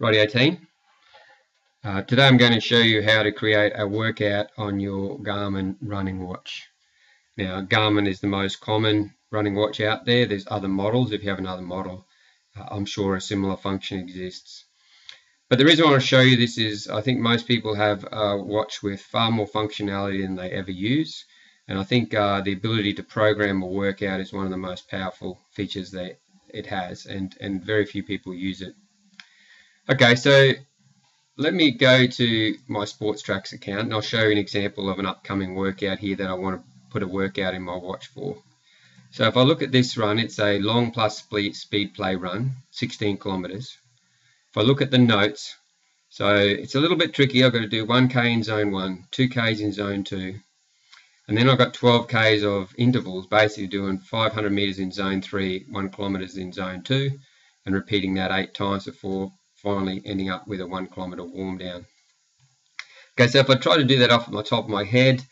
Radio team. Uh, today I'm going to show you how to create a workout on your Garmin running watch. Now Garmin is the most common running watch out there. There's other models. If you have another model, uh, I'm sure a similar function exists. But the reason I want to show you this is I think most people have a watch with far more functionality than they ever use. And I think uh, the ability to program a workout is one of the most powerful features that it has and, and very few people use it. Okay, so let me go to my Sports Tracks account and I'll show you an example of an upcoming workout here that I want to put a workout in my watch for. So if I look at this run, it's a long plus speed play run, 16 kilometers. If I look at the notes, so it's a little bit tricky. I've got to do 1k in zone 1, 2k's in zone 2, and then I've got 12k's of intervals, basically doing 500 meters in zone 3, 1 kilometers in zone 2, and repeating that eight times before finally ending up with a one kilometer warm down. Okay, so if I try to do that off the top of my head,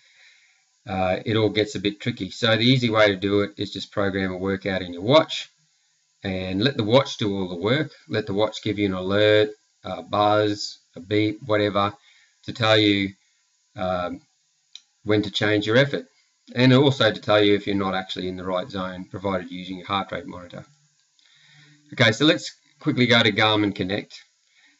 uh, it all gets a bit tricky. So the easy way to do it is just program a workout in your watch and let the watch do all the work. Let the watch give you an alert, a buzz, a beep, whatever, to tell you um, when to change your effort. And also to tell you if you're not actually in the right zone, provided using your heart rate monitor. Okay, so let's quickly go to Garmin Connect.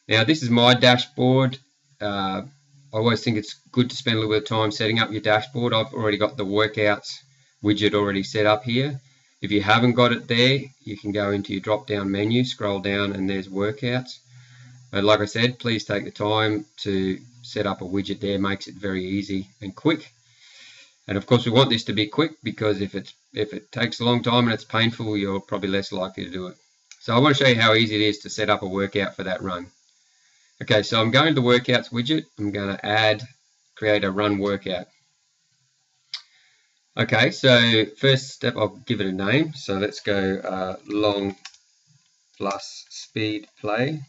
Now this is my dashboard. Uh, I always think it's good to spend a little bit of time setting up your dashboard. I've already got the workouts widget already set up here. If you haven't got it there, you can go into your drop down menu, scroll down and there's workouts. But like I said, please take the time to set up a widget there, makes it very easy and quick. And of course we want this to be quick because if, it's, if it takes a long time and it's painful, you're probably less likely to do it. So I want to show you how easy it is to set up a workout for that run. Okay, so I'm going to the workouts widget. I'm going to add, create a run workout. Okay, so first step, I'll give it a name. So let's go uh, long plus speed play.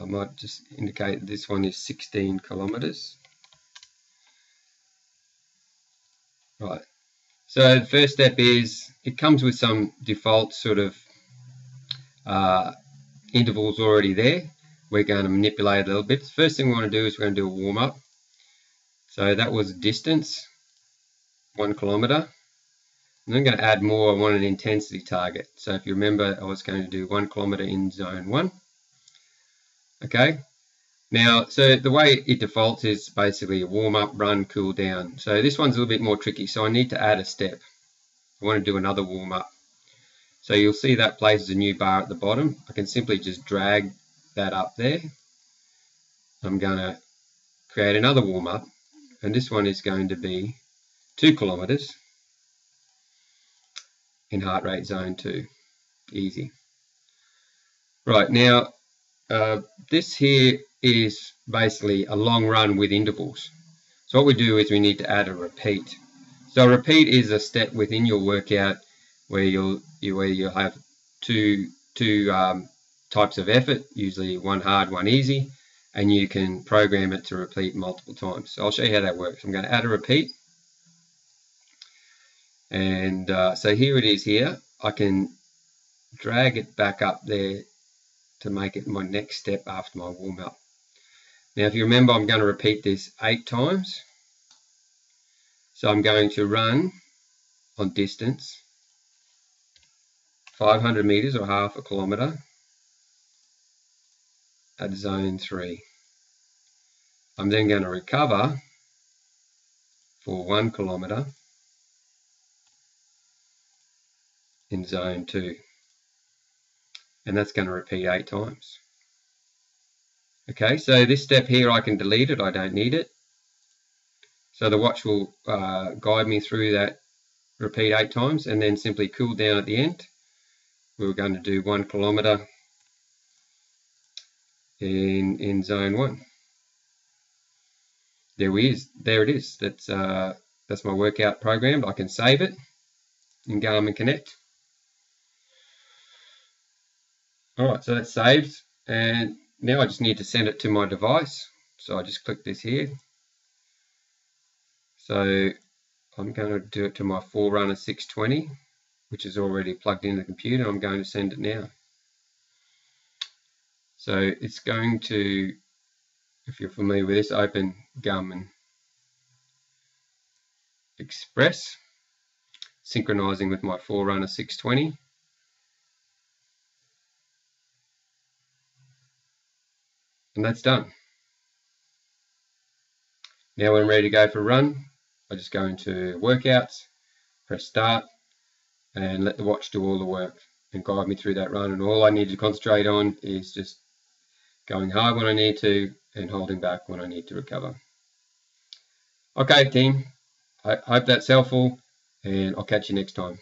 I might just indicate this one is 16 kilometers. Right, so the first step is it comes with some default sort of uh, intervals already there. We're going to manipulate a little bit. First thing we want to do is we're going to do a warm up. So that was distance, one kilometer. And I'm going to add more, I want an intensity target. So if you remember, I was going to do one kilometer in zone one. Okay. Now, so the way it defaults is basically a warm up, run, cool down. So this one's a little bit more tricky. So I need to add a step. I want to do another warm up. So you'll see that places a new bar at the bottom. I can simply just drag that up there. I'm going to create another warm up and this one is going to be two kilometers in heart rate zone two. Easy. Right now, uh, this here is basically a long run with intervals. So what we do is we need to add a repeat. So a repeat is a step within your workout where you'll you, where you'll have two two um, types of effort, usually one hard, one easy, and you can program it to repeat multiple times. So I'll show you how that works. I'm going to add a repeat. And uh, so here it is here. I can drag it back up there to make it my next step after my warm up. Now if you remember I'm going to repeat this eight times. So I'm going to run on distance 500 meters or half a kilometer at zone 3. I'm then going to recover for one kilometer in zone 2 and that's going to repeat eight times. Okay, so this step here I can delete it, I don't need it. So the watch will uh, guide me through that repeat eight times and then simply cool down at the end We are going to do one kilometer in in zone one. There we is. There it is. That's uh, that's my workout program. I can save it in Garmin Connect. All right, so that's saved, and now I just need to send it to my device. So I just click this here. So I'm going to do it to my Forerunner 620 which is already plugged into the computer. I'm going to send it now. So it's going to, if you're familiar with this, open Garmin Express, synchronizing with my Forerunner 620. And that's done. Now when I'm ready to go for a run, I just go into workouts, press start, and let the watch do all the work and guide me through that run. And all I need to concentrate on is just going hard when I need to and holding back when I need to recover. Okay, team. I hope that's helpful, and I'll catch you next time.